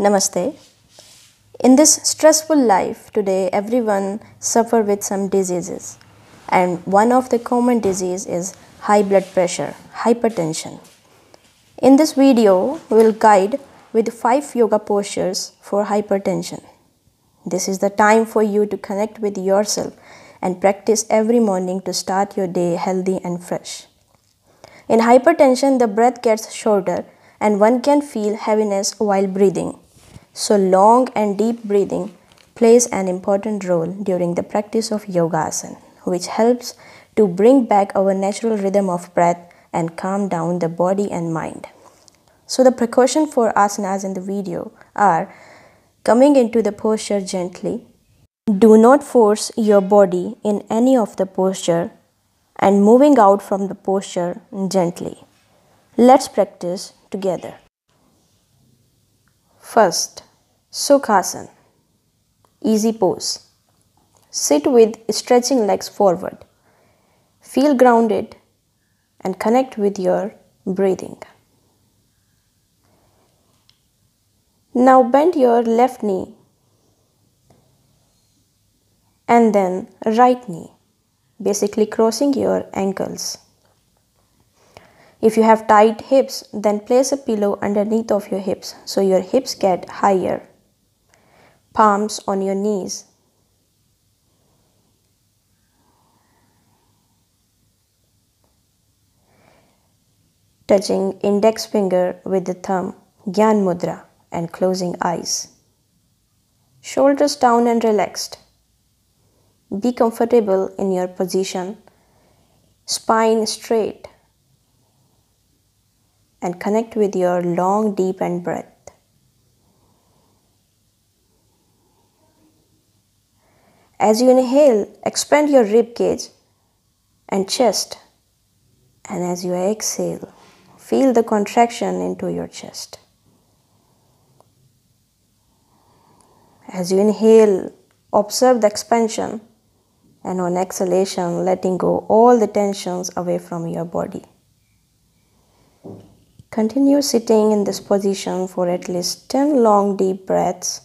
Namaste. In this stressful life today, everyone suffer with some diseases, and one of the common disease is high blood pressure, hypertension. In this video, we will guide with five yoga postures for hypertension. This is the time for you to connect with yourself and practice every morning to start your day healthy and fresh. In hypertension, the breath gets shorter and one can feel heaviness while breathing. So, long and deep breathing plays an important role during the practice of yoga asana, which helps to bring back our natural rhythm of breath and calm down the body and mind. So, the precaution for asanas in the video are coming into the posture gently. Do not force your body in any of the posture and moving out from the posture gently. Let's practice together. First, Sukhasana. Easy pose. Sit with stretching legs forward. Feel grounded and connect with your breathing. Now bend your left knee and then right knee, basically crossing your ankles. If you have tight hips, then place a pillow underneath of your hips so your hips get higher. Palms on your knees. Touching index finger with the thumb, Gyan Mudra, and closing eyes. Shoulders down and relaxed. Be comfortable in your position, spine straight and connect with your long, deep, and breath. As you inhale, expand your rib cage and chest, and as you exhale, feel the contraction into your chest. As you inhale, observe the expansion, and on exhalation, letting go all the tensions away from your body. Continue sitting in this position for at least 10 long deep breaths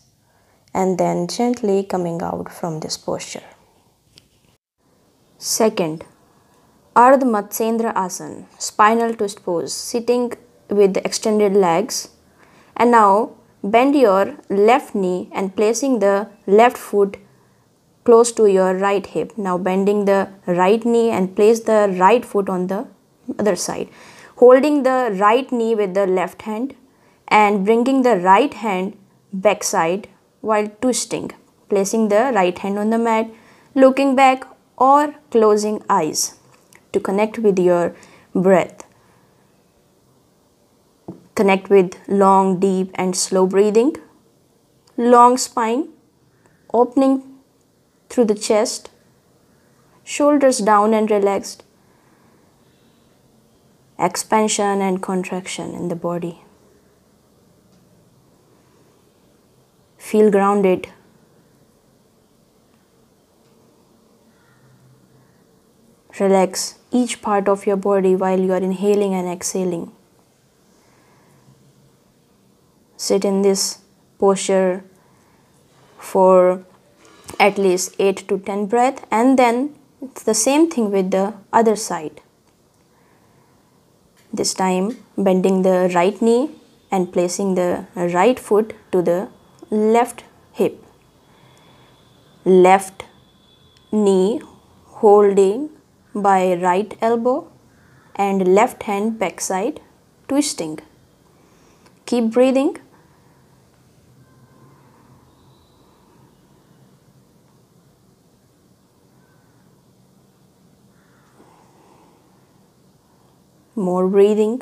and then gently coming out from this posture. Second, Ardha Matsyendra Asana, spinal twist pose, sitting with extended legs. And now bend your left knee and placing the left foot close to your right hip. Now bending the right knee and place the right foot on the other side holding the right knee with the left hand and bringing the right hand backside while twisting, placing the right hand on the mat, looking back or closing eyes to connect with your breath. Connect with long, deep, and slow breathing, long spine, opening through the chest, shoulders down and relaxed, expansion and contraction in the body. Feel grounded. Relax each part of your body while you are inhaling and exhaling. Sit in this posture for at least 8 to 10 breaths and then it's the same thing with the other side. This time bending the right knee and placing the right foot to the left hip. Left knee holding by right elbow and left hand backside twisting. Keep breathing more breathing.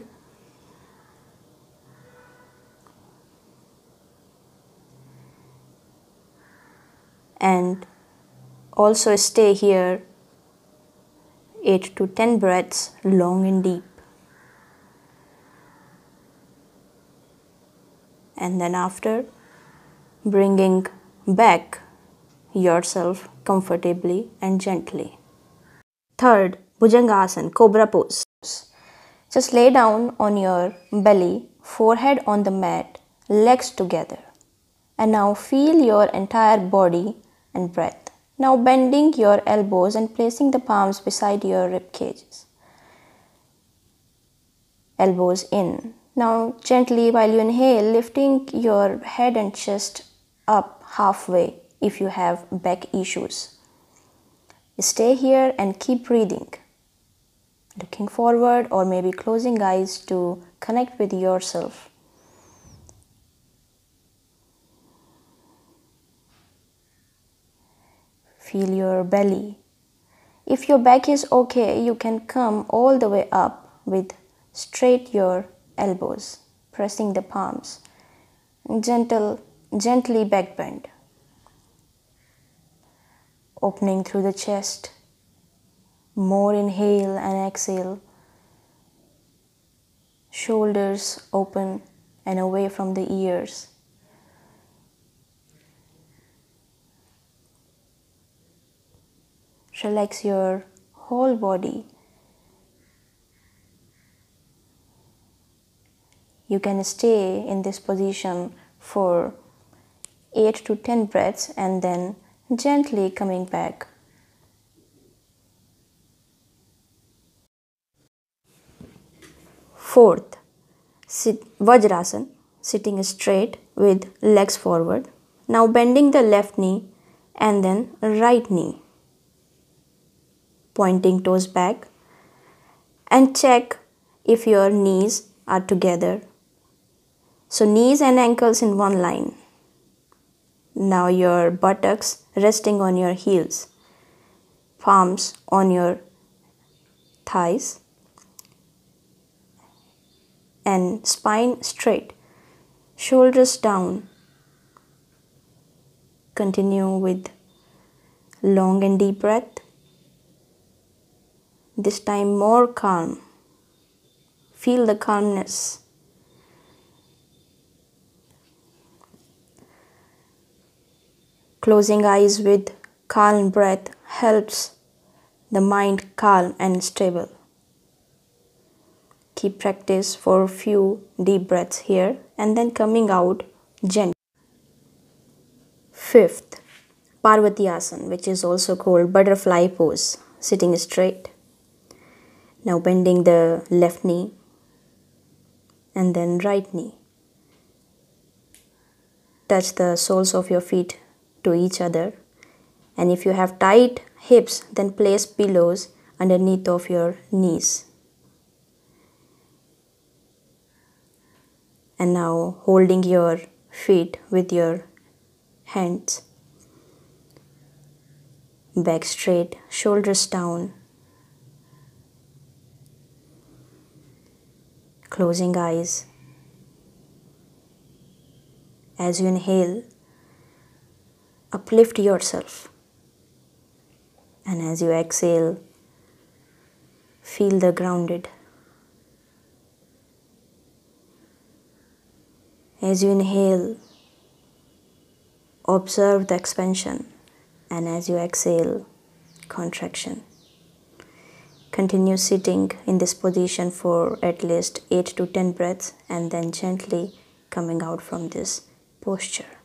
And also stay here 8 to 10 breaths long and deep. And then after bringing back yourself comfortably and gently. Third, Bhujangasana, Cobra pose. Just lay down on your belly, forehead on the mat, legs together. And now feel your entire body and breath. Now bending your elbows and placing the palms beside your rib cages. Elbows in. Now gently while you inhale, lifting your head and chest up halfway if you have back issues. Stay here and keep breathing. Looking forward or maybe closing eyes to connect with yourself. Feel your belly. If your back is okay, you can come all the way up with straight your elbows, pressing the palms. Gentle, gently back bend. Opening through the chest. More inhale and exhale. Shoulders open and away from the ears. Relax your whole body. You can stay in this position for 8 to 10 breaths and then gently coming back. Fourth, sit Vajrasan, sitting straight with legs forward. Now bending the left knee and then right knee pointing toes back and check if your knees are together. So, knees and ankles in one line. Now, your buttocks resting on your heels, palms on your thighs, and spine straight, shoulders down. Continue with long and deep breath this time more calm. Feel the calmness. Closing eyes with calm breath helps the mind calm and stable. Keep practice for a few deep breaths here and then coming out gently. Fifth, Parvati Asana, which is also called butterfly pose, sitting straight. Now bending the left knee and then right knee. Touch the soles of your feet to each other. And if you have tight hips, then place pillows underneath of your knees. And now holding your feet with your hands. Back straight, shoulders down, closing eyes. As you inhale, uplift yourself. And as you exhale, feel the grounded. As you inhale, observe the expansion, and as you exhale, contraction. Continue sitting in this position for at least 8 to 10 breaths and then gently coming out from this posture.